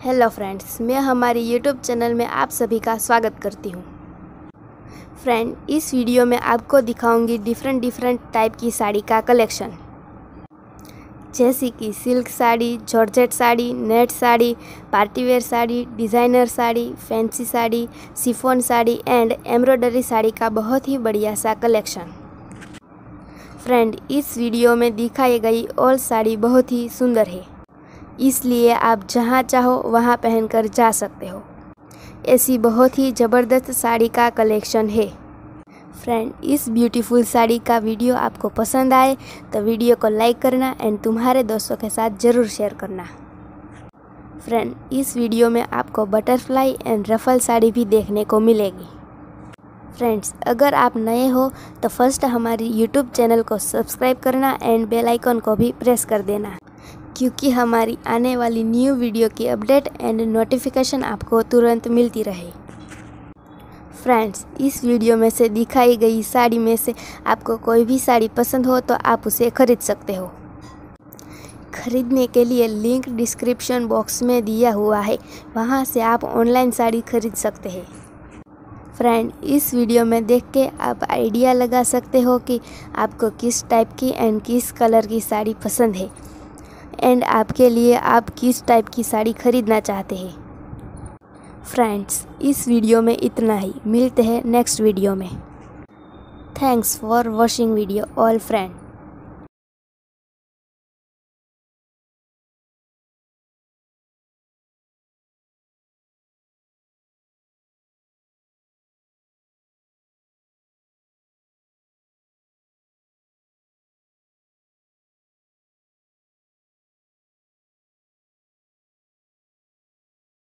Hello friends, मैं हमारे YouTube channel में आप सभी का स्वागत करती हूँ। फ्रेंड, इस वीडियो में आपको दिखाऊँगी डिफरेंट डिफरेंट टाइप की साड़ी का कलेक्शन जैसे कि silk sari georgette sari net sari partywear sari designer sari fancy sari chiffon sari and embroidery sari का बहुत ही बढ़िया सा कलेक्शन फ्रेंड, इस वीडियो में दिखाई गई ऑल साड़ी बहुत ही सुंदर है। इसलिए आप जहाँ चाहो वहाँ पहनकर जा सकते हो। ऐसी बहुत ही ज़बरदस्त साड़ी का कलेक्शन है। फ्रेंड, इस ब्यूटीफुल साड़ी का वीडियो आपको पसंद आए तो वीडियो को लाइक करना एंड तुम्हारे दोस्तों के साथ ज़रूर शेयर करना। फ्रेंड, इस वीडियो में आपको बटरफ्लाई एंड रफल साड़ी भी देखने को मिलेगी। फ्रेंड्स, अगर आप नए हो तो फ़र्स्ट हमारी यूट्यूब चैनल को सब्सक्राइब करना एंड बेल को भी प्रेस कर देना। क्योंकि हमारी आने वाली न्यू वीडियो की अपडेट एंड नोटिफिकेशन आपको तुरंत मिलती रहे। फ्रेंड्स इस वीडियो में से दिखाई गई साड़ी में से आपको कोई भी साड़ी पसंद हो तो आप उसे खरीद सकते हो। खरीदने के लिए लिंक डिस्क्रिप्शन बॉक्स में दिया हुआ है। वहाँ से आप ऑनलाइन साड़ी खरीद सकते हैं। फ्रेंड इस वीडियो में देख के आप आइडिया लगा सकते हो कि आपको किस टाइप की एंड किस कलर की साड़ी पसंद है। एंड आपके लिए आप किस टाइप की साड़ी खरीदना चाहते हैं? फ्रेंड्स इस वीडियो में इतना ही। मिलते हैं नेक्स्ट वीडियो में। Thanks for watching video all friend